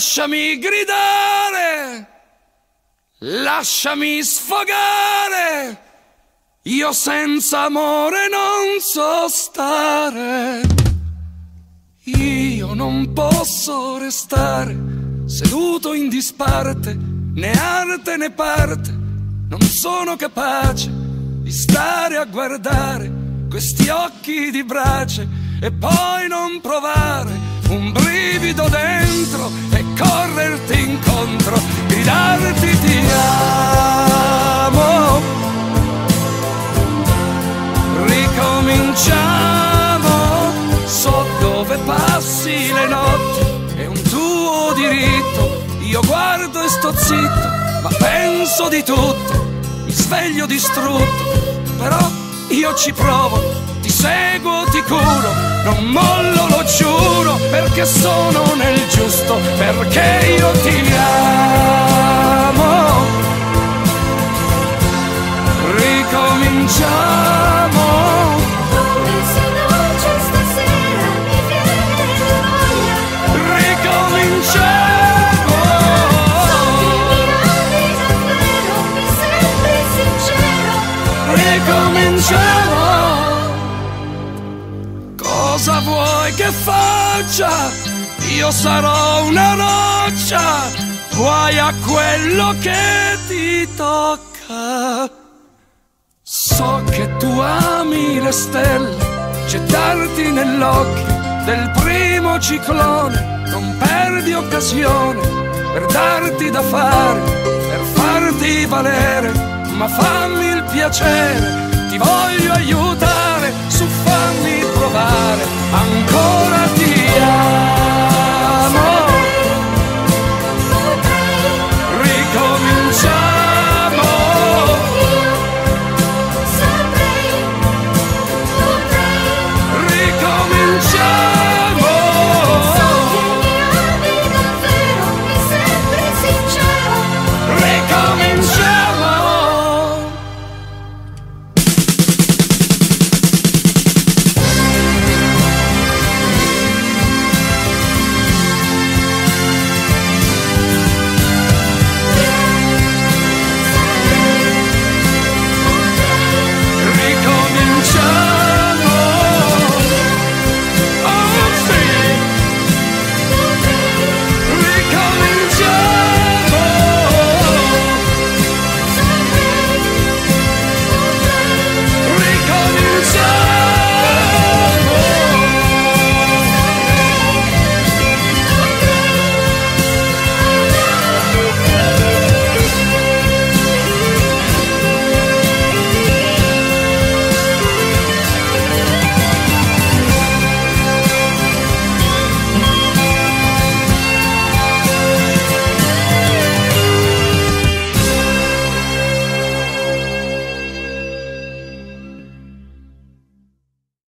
lasciami gridare, lasciami sfogare. Io senza amore non so stare. Io non posso restare seduto in disparte, né arte né parte. Non sono capace di stare a guardare questi occhi di brace e poi non provare un brivido dentro e correrti incontro, gridarti ti amo ricominciamo. So dove passi le notti, è un tuo diritto. Io guardo e sto zitto, ma penso di tutto. Mi sveglio distrutto, io ci provo, ti seguo, ti curo, non mollo, lo giuro, perché sono nel giusto, perché io ti amo. Ricominciamo. Ricominciamo. Cosa vuoi che faccia? Io sarò una roccia, guai a quello che ti tocca. So che tu ami le stelle, gettarti nell'occhio del primo ciclone, non perdi occasione per darti da fare, per farti valere, ma fammi il piacere, ti voglio aiutare, su